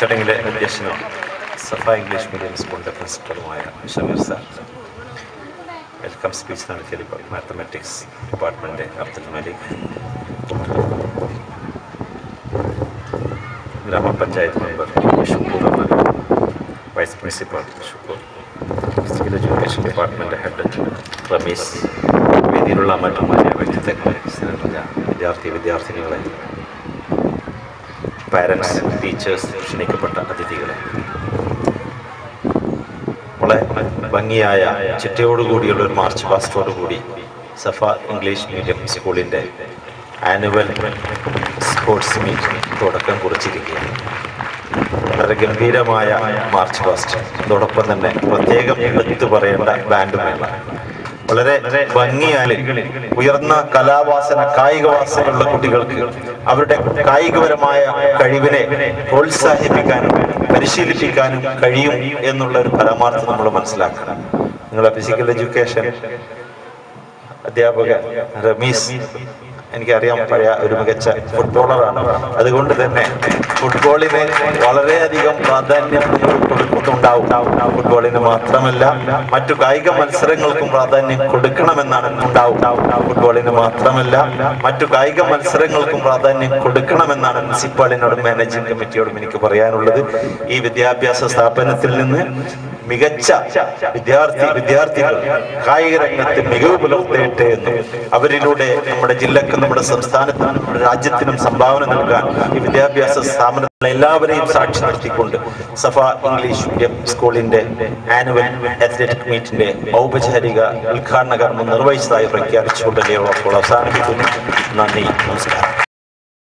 ചടങ്ങിലെ അധ്യക്ഷനും സഫ English medium സ്കൂളിന്റെ പ്രിൻസിപ്പളുമായ ഷമീർ സാർ. വെൽക്കം സ്പീച്ച് നടത്തിയത് മാത്തമാറ്റിക്സ് ഡിപ്പാർട്ട്മെന്റ് അബ്ദുൽ മലിക്. ഗ്രാമപഞ്ചായത്ത് member Shukoor vice principal Shukoor physical education department head Rameez. വേദിയിലുള്ള മറ്റുമായ വ്യക്തിത്വങ്ങളെ വിദ്യാർത്ഥി വിദ്യാർത്ഥിനികളെ പാരൻസ് ടീച്ചേഴ്സ് ക്ഷണിക്കപ്പെട്ട അതിഥികളെ. വളരെ ഭംഗിയായ ചിട്ടയോടുകൂടിയുള്ള ഒരു മാർച്ച് പാസ്റ്റോടുകൂടി സഫ ഇംഗ്ലീഷ് മീഡിയം സ്കൂളിന്റെ ആനുവൽ സ്പോർട്സ് മീറ്റ് തുടക്കം കുറിച്ചിരിക്കുകയാണ്. വളരെ ഗംഭീരമായ മാർച്ച് പാസ്റ്റ് അതോടൊപ്പം തന്നെ പ്രത്യേകം എടുത്തു പറയേണ്ട ബാൻഡ് മേള വളരെ ഭംഗിയായി ഉയർന്ന കലാവാസന കായിക വാസനയുള്ള കുട്ടികൾക്ക് അവരുടെ കായികപരമായ കഴിവിനെ പ്രോത്സാഹിപ്പിക്കാനും പരിശീലിപ്പിക്കാനും കഴിയും എന്നുള്ള ഒരു പരമാർത്ഥം നമ്മൾ മനസ്സിലാക്കണം. നിങ്ങളെ ഫിസിക്കൽ എഡ്യൂക്കേഷൻ അധ്യാപകൻ റമീസ് എനിക്കറിയാം പഴയ ഒരു മികച്ച ഫുട്ബോളറാണ് അതുകൊണ്ട് തന്നെ ഫുട്ബോളിന് വളരെയധികം പ്രാധാന്യം കൊടുക്കുന്നുണ്ടാവും. ഫുട്ബോളിന് മാത്രമല്ല മറ്റു കായിക മത്സരങ്ങൾക്കും പ്രാധാന്യം കൊടുക്കണമെന്നാണ് ഉണ്ടാവും. ഫുട്ബോളിന് മാത്രമല്ല മറ്റു കായിക മത്സരങ്ങൾക്കും പ്രാധാന്യം കൊടുക്കണമെന്നാണ് മുനിസിപ്പാളിനോടും മാനേജിംഗ് കമ്മിറ്റിയോടും എനിക്ക് പറയാനുള്ളത്. ഈ വിദ്യാഭ്യാസ സ്ഥാപനത്തിൽ നിന്ന് മികച്ച വിദ്യാർത്ഥി വിദ്യാർത്ഥികൾ കായിക രംഗത്ത് മികവ് പുലർത്തേട്ടെ എന്നും അവരിലൂടെ നമ്മുടെ ജില്ലക്കും നമ്മുടെ സംസ്ഥാനത്തിനും നമ്മുടെ രാജ്യത്തിനും സംഭാവന നൽകാൻ ഈ വിദ്യാഭ്യാസ സ്ഥാപനത്തിലെ എല്ലാവരെയും സാക്ഷി നിർത്തിക്കൊണ്ട് സഫ ഇംഗ്ലീഷ് മീഡിയം സ്കൂളിന്റെ ആനുവൽ അത്ലറ്റിക് മീറ്റിന്റെ ഔപചാരിക ഉദ്ഘാടന കർമ്മം നിർവഹിച്ചതായി പ്രഖ്യാപിച്ചുകൊണ്ട് അവസാനിപ്പിക്കുന്നു. നന്ദി. നമസ്കാരം.